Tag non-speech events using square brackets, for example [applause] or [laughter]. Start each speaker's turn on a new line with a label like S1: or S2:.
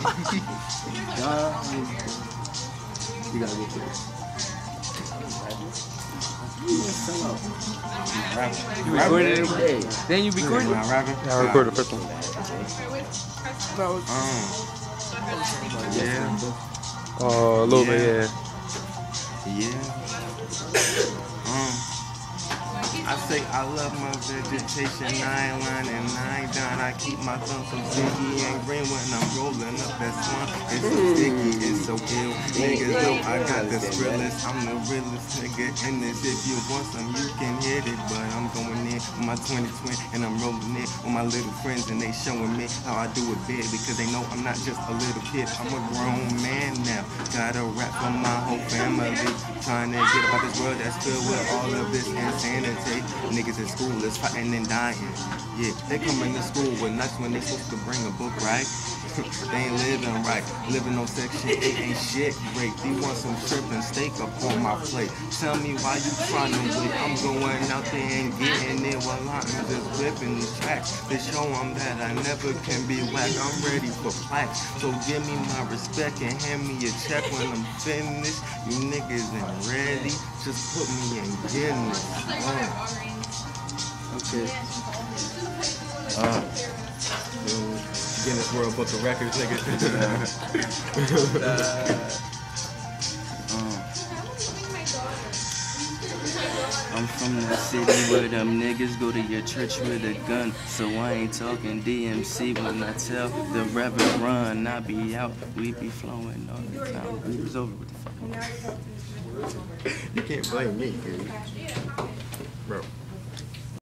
S1: You gotta go first.
S2: You recording it?
S1: Hey,
S2: Then you recording it?
S3: Am I rapping?
S4: Recorded the first one.
S3: Um, yeah,
S4: Uh, a little bit, yeah.
S3: yeah. I say I love my vegetation, ain't lying and ain't down. I keep my thumb so sticky and green when I'm rolling up that swamp. It's so sticky, so ill. Niggas know I got the realest. I'm the realest nigga in this. If you want some, you can hit it. But I'm going in with my 20 twin and I'm rolling in with my little friends and they showing me how I do it big because they know I'm not just a little kid. I'm a grown man now. Got a rap for my whole family. Trying to get about this world that's filled with all of this insanity. Niggas in school is fighting and dying. Yeah, they coming to school with nuts when they supposed to bring a book, right? [laughs] they ain't living right. Living on section 8 ain't shit great. They want some shrimp and steak up on my plate. Tell me why you trying to wait. I'm going out there and getting it while I'm just whipping these tracks. To show them that I never can be whack. I'm ready for plaques. So give me my respect and hand me a check when I'm finished. You niggas ain't ready. Just put me in Guinness. Uh.
S1: okay.
S3: Uh, Guinness World Book of Records, nigga.
S5: I'm from the city where them niggas go to your church with a gun. So I ain't talking DMC when I tell the reverend run. I be out, we be flowing all the time. We was over with the fuck.
S3: you can't blame me, dude. Bro.